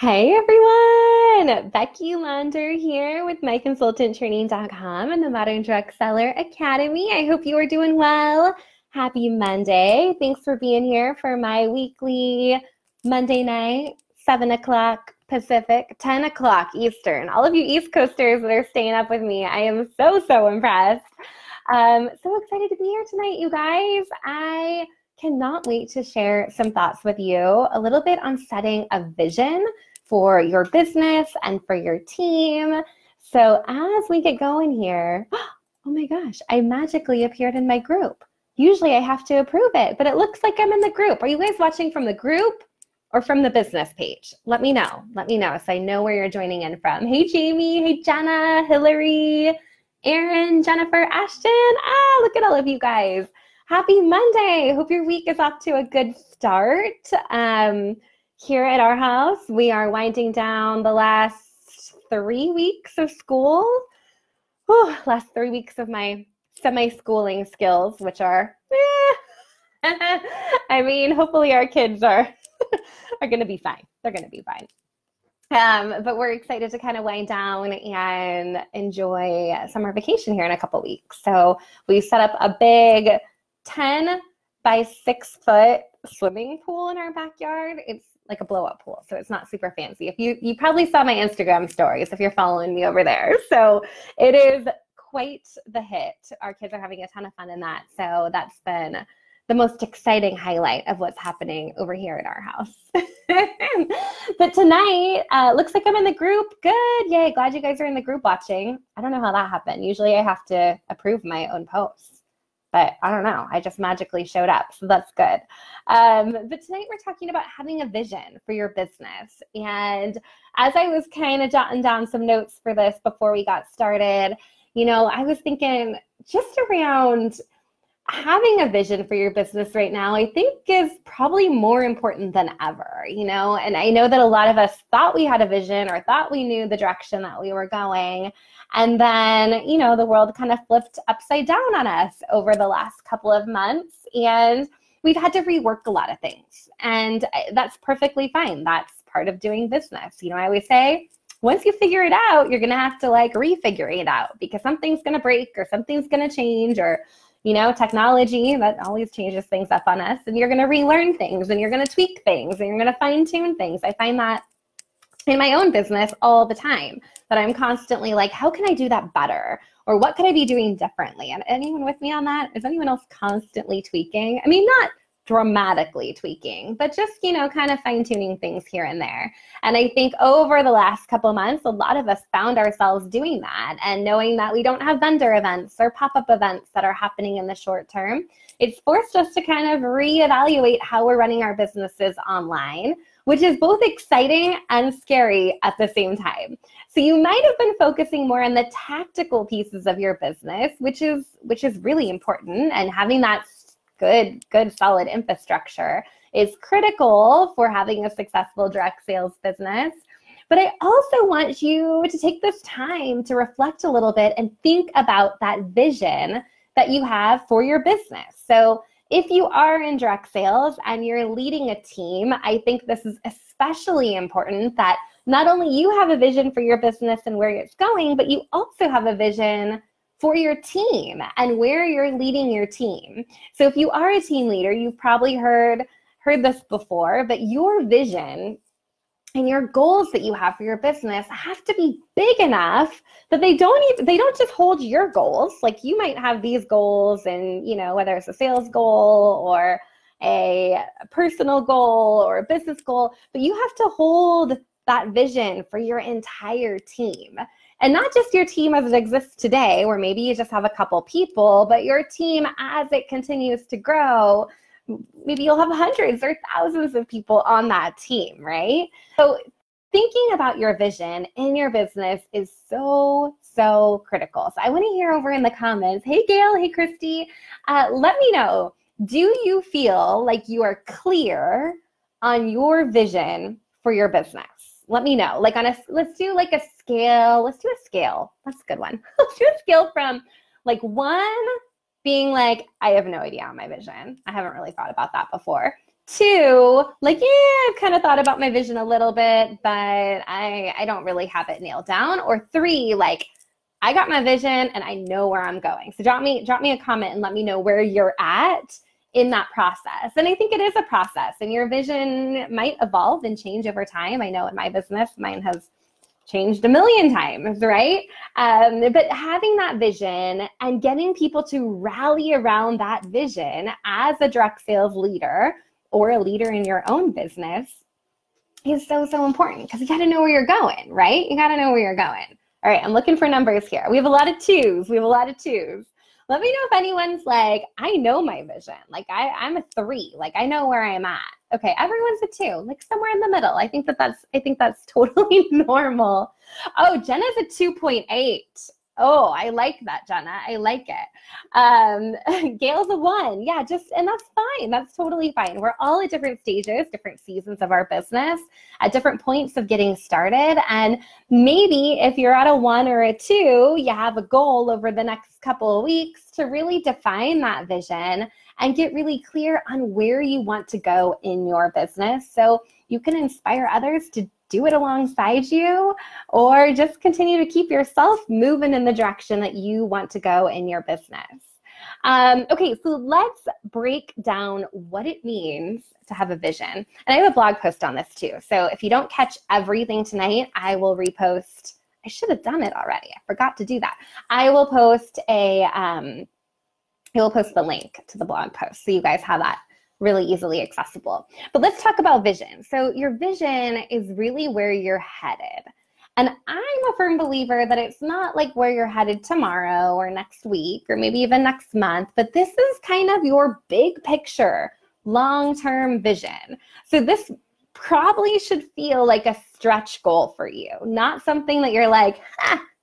Hey everyone, Becky Launder here with myconsultanttraining.com and the Modern Direct Seller Academy. I hope you are doing well. Happy Monday. Thanks for being here for my weekly Monday night, 7 o'clock Pacific, 10 o'clock Eastern. All of you East Coasters that are staying up with me, I am so, so impressed. Um, so excited to be here tonight, you guys. I cannot wait to share some thoughts with you a little bit on setting a vision for your business and for your team. So, as we get going here, oh my gosh, I magically appeared in my group. Usually I have to approve it, but it looks like I'm in the group. Are you guys watching from the group or from the business page? Let me know. Let me know so I know where you're joining in from. Hey, Jamie. Hey, Jenna, Hillary, Aaron, Jennifer, Ashton. Ah, look at all of you guys. Happy Monday. Hope your week is off to a good start. Um, here at our house, we are winding down the last three weeks of school. Whew, last three weeks of my semi schooling skills, which are, eh. I mean, hopefully our kids are, are going to be fine. They're going to be fine. Um, but we're excited to kind of wind down and enjoy summer vacation here in a couple weeks. So we set up a big 10 by six foot swimming pool in our backyard. It's like a blow up pool. So it's not super fancy. If you you probably saw my Instagram stories if you're following me over there. So it is quite the hit. Our kids are having a ton of fun in that. So that's been the most exciting highlight of what's happening over here at our house. but tonight, uh, looks like I'm in the group. Good. Yay. Glad you guys are in the group watching. I don't know how that happened. Usually I have to approve my own posts but I don't know. I just magically showed up. So that's good. Um, but tonight we're talking about having a vision for your business. And as I was kind of jotting down some notes for this before we got started, you know, I was thinking just around having a vision for your business right now, I think is probably more important than ever, you know. And I know that a lot of us thought we had a vision or thought we knew the direction that we were going. And then, you know, the world kind of flipped upside down on us over the last couple of months. And we've had to rework a lot of things. And that's perfectly fine. That's part of doing business. You know, I always say, once you figure it out, you're going to have to like refigure it out because something's going to break or something's going to change or, you know, technology that always changes things up on us. And you're going to relearn things and you're going to tweak things and you're going to fine tune things. I find that in my own business all the time that I'm constantly like, how can I do that better? Or what could I be doing differently? And anyone with me on that? Is anyone else constantly tweaking? I mean, not dramatically tweaking, but just, you know, kind of fine tuning things here and there. And I think over the last couple months, a lot of us found ourselves doing that and knowing that we don't have vendor events or pop up events that are happening in the short term. It's forced us to kind of reevaluate how we're running our businesses online which is both exciting and scary at the same time. So you might have been focusing more on the tactical pieces of your business, which is which is really important and having that good good solid infrastructure is critical for having a successful direct sales business. But I also want you to take this time to reflect a little bit and think about that vision that you have for your business. So if you are in direct sales and you're leading a team, I think this is especially important that not only you have a vision for your business and where it's going, but you also have a vision for your team and where you're leading your team. So if you are a team leader, you've probably heard heard this before, but your vision and your goals that you have for your business have to be big enough that they don't they don't just hold your goals like you might have these goals and you know whether it's a sales goal or a personal goal or a business goal but you have to hold that vision for your entire team and not just your team as it exists today where maybe you just have a couple people but your team as it continues to grow maybe you'll have hundreds or thousands of people on that team, right? So thinking about your vision in your business is so so critical. So i want to hear over in the comments hey gail hey christy uh, let me know do you feel like you are clear on your vision for your business? Let me know. Like on a let's do like a scale let's do a scale that's a good one let's do a scale from like one being like, I have no idea on my vision. I haven't really thought about that before. Two, like, yeah, I've kind of thought about my vision a little bit, but I, I don't really have it nailed down. Or three, like, I got my vision and I know where I'm going. So drop me, drop me a comment and let me know where you're at in that process. And I think it is a process and your vision might evolve and change over time. I know in my business, mine has changed a million times, right? Um, but having that vision and getting people to rally around that vision as a direct sales leader or a leader in your own business is so, so important because you got to know where you're going, right? You got to know where you're going. All right, I'm looking for numbers here. We have a lot of twos. We have a lot of twos. Let me know if anyone's like, I know my vision. Like I, I'm a three. Like I know where I'm at. Okay, everyone's a two. Like somewhere in the middle. I think that that's. I think that's totally normal. Oh, Jenna's a two point eight. Oh, I like that, Jenna. I like it. Um, Gail's a one. Yeah, just, and that's fine. That's totally fine. We're all at different stages, different seasons of our business, at different points of getting started. And maybe if you're at a one or a two, you have a goal over the next couple of weeks to really define that vision and get really clear on where you want to go in your business so you can inspire others to do it alongside you or just continue to keep yourself moving in the direction that you want to go in your business. Um, okay, so let's break down what it means to have a vision. And I have a blog post on this too. So if you don't catch everything tonight, I will repost. I should have done it already. I forgot to do that. I will post a um, I will post the link to the blog post so you guys have that really easily accessible. But let's talk about vision. So, your vision is really where you're headed. And I'm a firm believer that it's not like where you're headed tomorrow or next week or maybe even next month, but this is kind of your big picture, long term vision. So, this probably should feel like a stretch goal for you, not something that you're like,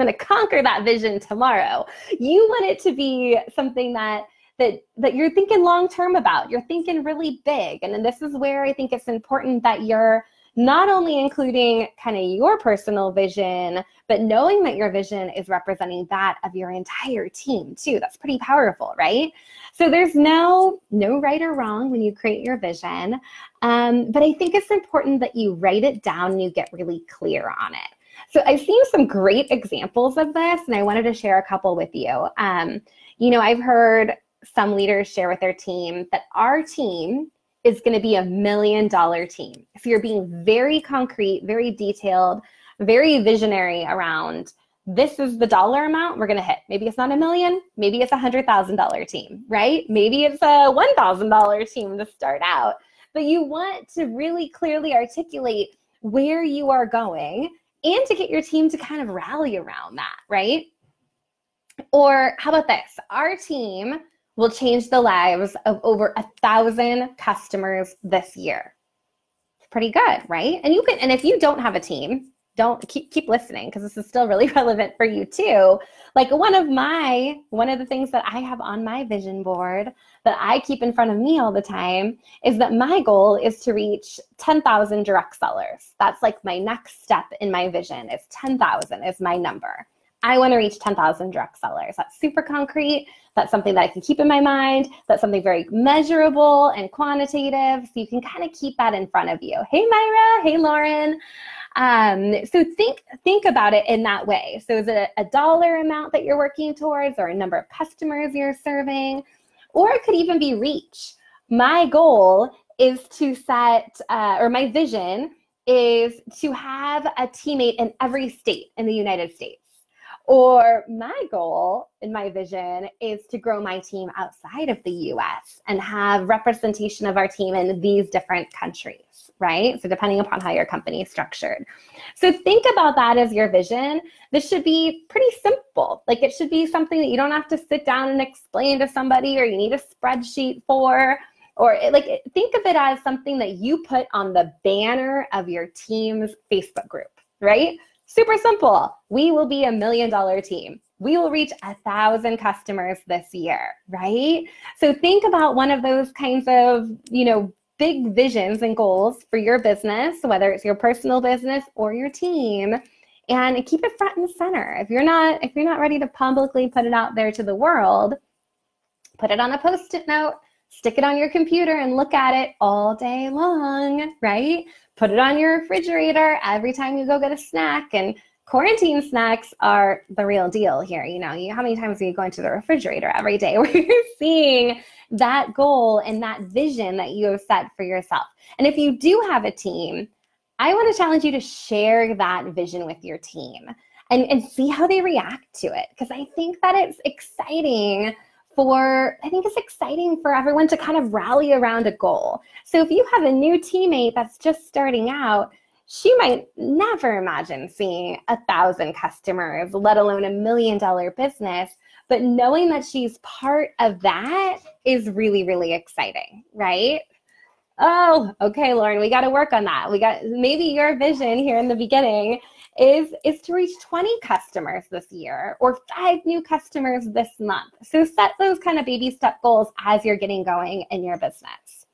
Going to conquer that vision tomorrow. You want it to be something that that that you're thinking long term about. You're thinking really big. And then this is where I think it's important that you're not only including kind of your personal vision, but knowing that your vision is representing that of your entire team too. That's pretty powerful, right? So there's no no right or wrong when you create your vision, um, but I think it's important that you write it down and you get really clear on it. So I've seen some great examples of this, and I wanted to share a couple with you. Um, you know, I've heard some leaders share with their team that our team is going to be a million dollar team. If you're being very concrete, very detailed, very visionary around this is the dollar amount we're going to hit. Maybe it's not a million, maybe it's a hundred thousand dollar team, right? Maybe it's a one thousand dollar team to start out. But you want to really clearly articulate where you are going and to get your team to kind of rally around that, right? Or how about this? Our team will change the lives of over a thousand customers this year. It's pretty good, right? And you can, and if you don't have a team, don't keep keep listening because this is still really relevant for you too. Like one of my one of the things that I have on my vision board that I keep in front of me all the time is that my goal is to reach 10,000 direct sellers. That's like my next step in my vision is 10,000 is my number. I want to reach 10,000 direct sellers. That's super concrete. That's something that I can keep in my mind. That's something very measurable and quantitative. So you can kind of keep that in front of you. Hey, Myra. Hey, Lauren. Um, so think think about it in that way. So is it a, a dollar amount that you're working towards, or a number of customers you're serving, or it could even be reach. My goal is to set, uh, or my vision is to have a teammate in every state in the United States. Or my goal and my vision is to grow my team outside of the US and have representation of our team in these different countries, right? So, depending upon how your company is structured. So, think about that as your vision. This should be pretty simple. Like, it should be something that you don't have to sit down and explain to somebody or you need a spreadsheet for or like think of it as something that you put on the banner of your team's Facebook group, right? Super simple. We will be a million dollar team. We will reach a thousand customers this year, right? So think about one of those kinds of, you know, big visions and goals for your business, whether it's your personal business or your team, and keep it front and center. If you're not if you're not ready to publicly put it out there to the world, put it on a post-it note, stick it on your computer and look at it all day long, right? Put it on your refrigerator every time you go get a snack. And quarantine snacks are the real deal here. You know, you, how many times are you going to the refrigerator every day where you're seeing that goal and that vision that you have set for yourself? And if you do have a team, I want to challenge you to share that vision with your team and, and see how they react to it. Because I think that it's exciting for, I think it's exciting for everyone to kind of rally around a goal. So if you have a new teammate that's just starting out, she might never imagine seeing a thousand customers, let alone a million dollar business. But knowing that she's part of that is really, really exciting, right? Oh, okay, Lauren, we got to work on that. We got maybe your vision here in the beginning is is to reach 20 customers this year or five new customers this month. So set those kind of baby step goals as you're getting going in your business.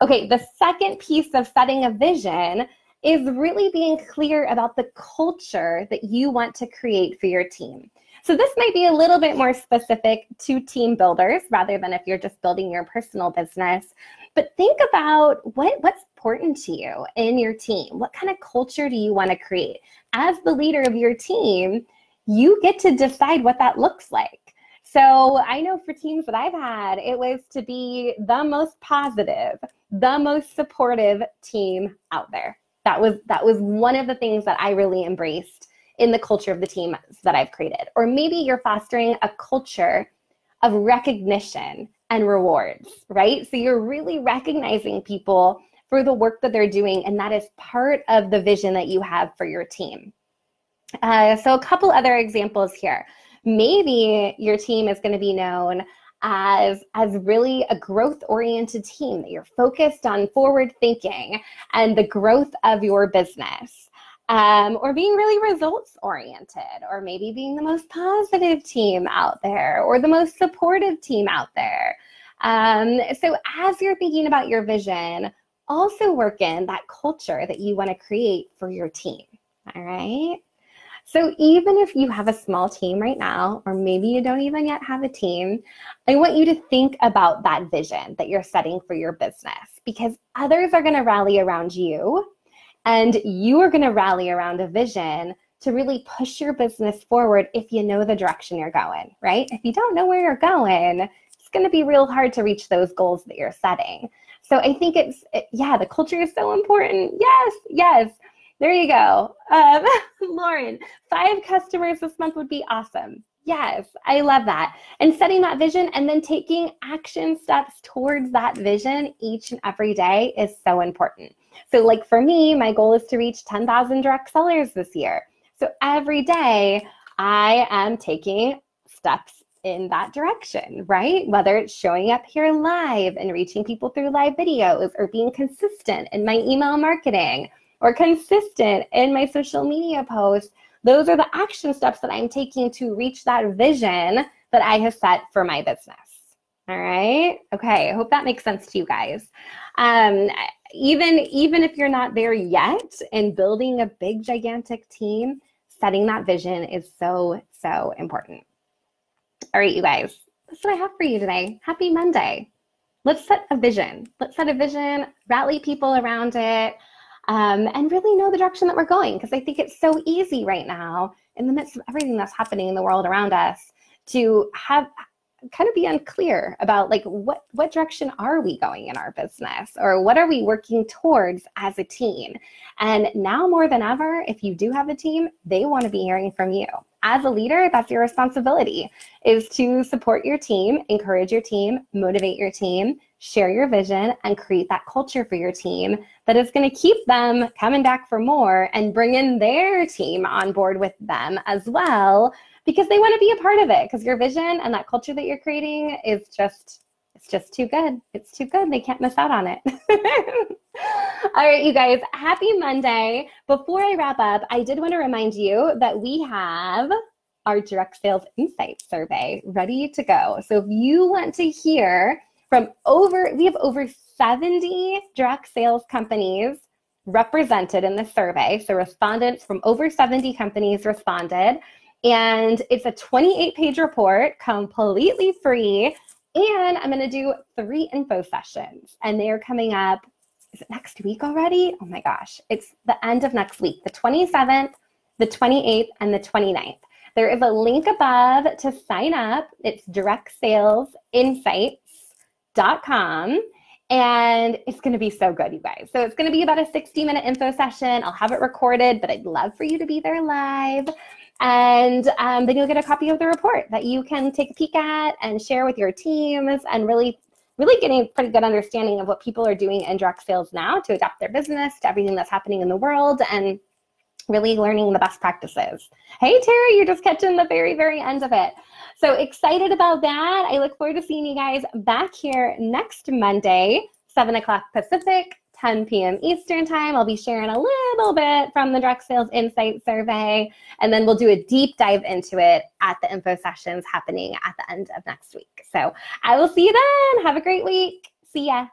Okay, the second piece of setting a vision is really being clear about the culture that you want to create for your team. So this might be a little bit more specific to team builders rather than if you're just building your personal business. But think about what, what's important to you in your team. What kind of culture do you want to create? As the leader of your team, you get to decide what that looks like. So I know for teams that I've had, it was to be the most positive, the most supportive team out there. That was that was one of the things that I really embraced in the culture of the team that I've created. Or maybe you're fostering a culture of recognition and rewards, right? So you're really recognizing people for the work that they're doing, and that is part of the vision that you have for your team. Uh, so, a couple other examples here. Maybe your team is going to be known as as really a growth oriented team that you're focused on forward thinking and the growth of your business um, or being really results oriented, or maybe being the most positive team out there, or the most supportive team out there. Um, so, as you're thinking about your vision, also work in that culture that you want to create for your team. All right. So, even if you have a small team right now, or maybe you don't even yet have a team, I want you to think about that vision that you're setting for your business because others are going to rally around you and you are going to rally around a vision to really push your business forward if you know the direction you're going, right? If you don't know where you're going, it's going to be real hard to reach those goals that you're setting. So I think it's, it, yeah, the culture is so important. Yes, yes. There you go. Um, Lauren, five customers this month would be awesome. Yes, I love that. And setting that vision and then taking action steps towards that vision each and every day is so important. So, like for me, my goal is to reach 10,000 direct sellers this year. So, every day I am taking steps in that direction, right? Whether it's showing up here live and reaching people through live videos or being consistent in my email marketing or consistent in my social media posts, those are the action steps that I'm taking to reach that vision that I have set for my business. All right. Okay. I hope that makes sense to you guys. Um, even even if you're not there yet and building a big gigantic team, setting that vision is so so important. All right, you guys. That's what I have for you today. Happy Monday. Let's set a vision. Let's set a vision, rally people around it, um, and really know the direction that we're going. Because I think it's so easy right now, in the midst of everything that's happening in the world around us, to have kind of be unclear about like what what direction are we going in our business? Or what are we working towards as a team? And now more than ever if you do have a team they want to be hearing from you. As a leader that's your responsibility is to support your team encourage your team motivate your team share your vision and create that culture for your team that is going to keep them coming back for more and bring in their team on board with them as well because they want to be a part of it because your vision and that culture that you're creating is just it's just too good. It's too good. They can't miss out on it. All right, you guys, happy Monday. Before I wrap up, I did want to remind you that we have our direct sales insight survey ready to go. So if you want to hear from over, we have over 70 direct sales companies represented in the survey. So respondents from over 70 companies responded. And it's a 28 page report, completely free. And I'm going to do three info sessions, and they are coming up. Is it next week already? Oh my gosh. It's the end of next week, the 27th, the 28th, and the 29th. There is a link above to sign up. It's directsalesinsights.com. And it's going to be so good, you guys. So it's going to be about a 60 minute info session. I'll have it recorded, but I'd love for you to be there live. And um, then you'll get a copy of the report that you can take a peek at and share with your teams and really, really getting a pretty good understanding of what people are doing in direct sales now to adapt their business to everything that's happening in the world and really learning the best practices. Hey, Terry, you're just catching the very, very end of it. So excited about that. I look forward to seeing you guys back here next Monday, 7 o'clock Pacific, 10 p.m. Eastern Time. I'll be sharing a little bit from the Direct Sales Insight Survey, and then we'll do a deep dive into it at the info sessions happening at the end of next week. So I will see you then. Have a great week. See ya.